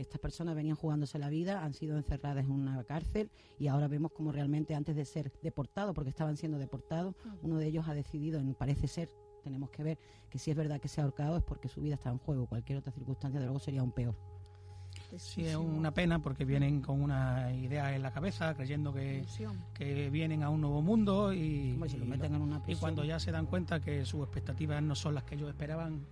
Estas personas venían jugándose la vida, han sido encerradas en una cárcel y ahora vemos como realmente antes de ser deportados, porque estaban siendo deportados, uno de ellos ha decidido, parece ser, tenemos que ver que si es verdad que se ha ahorcado es porque su vida está en juego. Cualquier otra circunstancia, de luego, sería aún peor. Sí, es una pena porque vienen con una idea en la cabeza, creyendo que, que vienen a un nuevo mundo y, y, cuando ya se dan cuenta que sus expectativas no son las que ellos esperaban.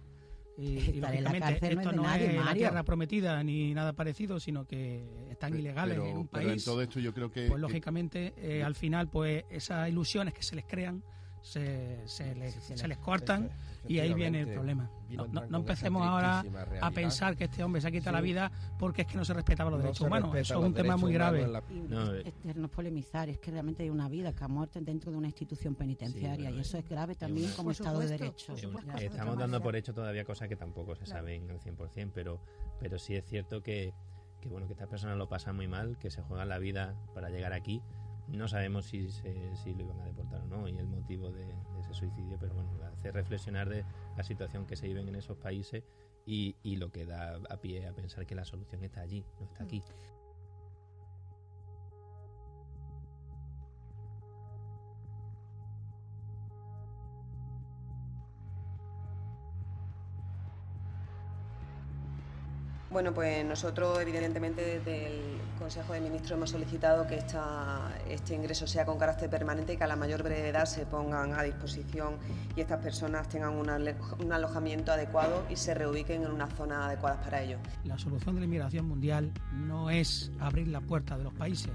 Y, lógicamente esto no es, la tierra prometida ni nada parecido, sino que están ilegales en un país. en todo esto yo creo que... Pues lógicamente eh, al final pues esas ilusiones que se les crean se, se, les, se, les cortan y ahí viene el problema. No, empecemos ahora a pensar que este hombre se ha quitado la vida porque es que no se respetaba los derechos humanos. Eso es un tema muy grave. No, es polemizar, es que realmente hay una vida que ha muerto dentro de una institución penitenciaria y eso es grave también como Estado de Derecho. Estamos dando por hecho todavía cosas que tampoco se saben al 100%, pero, pero sí es cierto que, que, bueno, que estas personas lo pasan muy mal, que se juegan la vida para llegar aquí no sabemos si, si lo iban a deportar o no y el motivo de, ese suicidio, pero bueno, hace reflexionar de la situación que se viven en esos países y, y, lo que da a pie a pensar que la solución está allí, no está aquí. Bueno, pues nosotros evidentemente desde el Consejo de Ministros hemos solicitado que este ingreso sea con carácter permanente y que a la mayor brevedad se pongan a disposición y estas personas tengan un alojamiento adecuado y se reubiquen en una zona adecuada para ello. La solución de la inmigración mundial no es abrir la puerta de los países.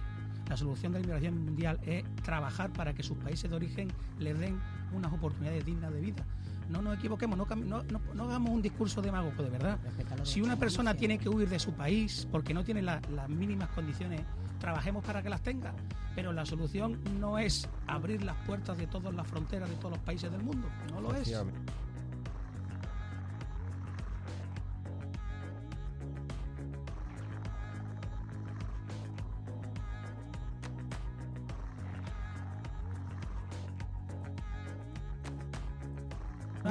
La solución de la inmigración mundial es trabajar para que sus países de origen les den unas oportunidades dignas de vida no nos equivoquemos, no, no, hagamos un discurso demagogo de verdad. Si una persona tiene que huir de su país porque no tiene las mínimas condiciones, trabajemos para que las tenga. Pero la solución no es abrir las puertas de todas las fronteras de todos los países del mundo, no lo es.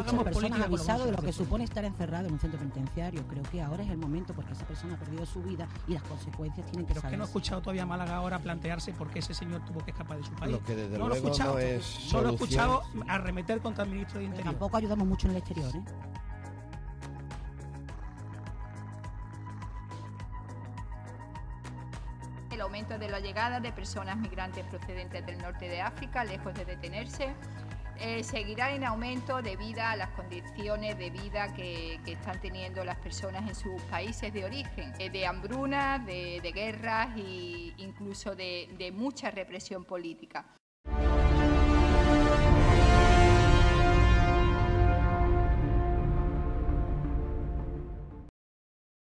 Muchas personas avisado de lo que supone estar encerrado en un centro penitenciario. Creo que ahora es el momento porque esa persona ha perdido su vida y las consecuencias tienen que Pero es que no he escuchado todavía a Málaga ahora plantearse por qué ese señor tuvo que escapar de su país. Lo que desde no luego lo he escuchado. No es Solo he escuchado arremeter contra el ministro de Interior. tampoco ayudamos mucho en el exterior, ¿eh? El aumento de la llegada de personas migrantes procedentes del norte de África, lejos de detenerse, eh, seguirá en aumento debido a las condiciones de vida que, están teniendo las personas en sus países de origen, eh, de hambruna, de, guerras e incluso de mucha represión política.